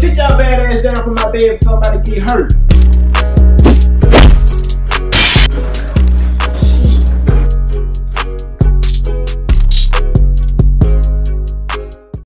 sit y'all bad ass down from my bed if somebody get hurt.